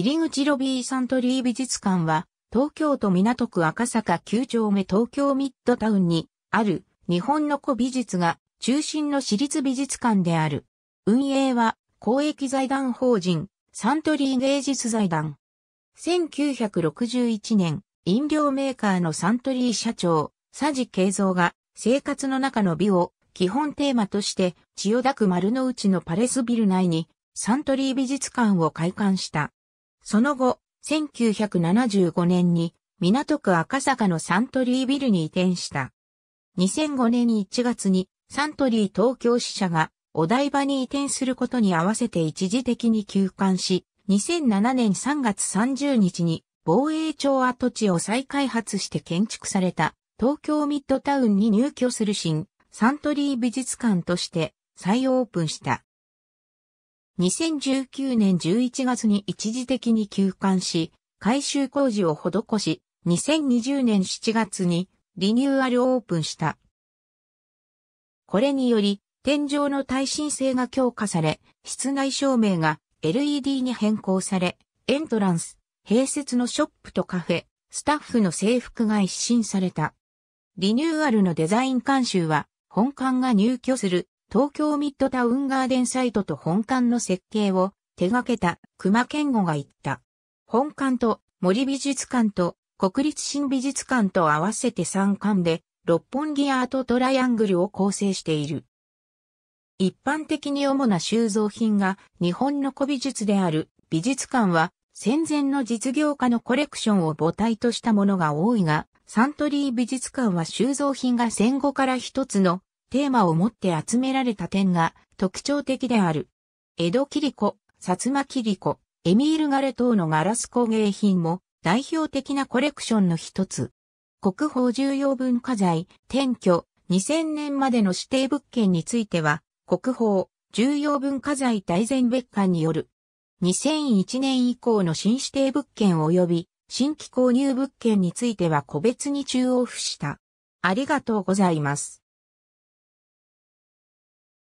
入口ロビーサントリー美術館は、東京都港区赤坂9丁目東京ミッドタウンにある日本の古美術が中心の私立美術館である。運営は公益財団法人サントリー芸術財団。1961年、飲料メーカーのサントリー社長、佐治慶三が生活の中の美を基本テーマとして千代田区丸の内のパレスビル内にサントリー美術館を開館した。その後、1975年に港区赤坂のサントリービルに移転した。2005年1月にサントリー東京支社がお台場に移転することに合わせて一時的に休館し、2007年3月30日に防衛庁跡地を再開発して建築された東京ミッドタウンに入居する新サントリー美術館として再オープンした。2019年11月に一時的に休館し、改修工事を施し、2020年7月にリニューアルオープンした。これにより、天井の耐震性が強化され、室内照明が LED に変更され、エントランス、併設のショップとカフェ、スタッフの制服が一新された。リニューアルのデザイン監修は、本館が入居する東京ミッドタウンガーデンサイトと本館の設計を手掛けた熊健吾が言った。本館と森美術館と国立新美術館と合わせて3館で六本木アートトライアングルを構成している。一般的に主な収蔵品が日本の古美術である美術館は戦前の実業家のコレクションを母体としたものが多いが、サントリー美術館は収蔵品が戦後から一つのテーマを持って集められた点が特徴的である。江戸切子、薩摩切子、エミールガレ等のガラス工芸品も代表的なコレクションの一つ。国宝重要文化財、転居、2000年までの指定物件については、国宝重要文化財大全別館による。2001年以降の新指定物件及び新規購入物件については個別に中央付した。ありがとうございます。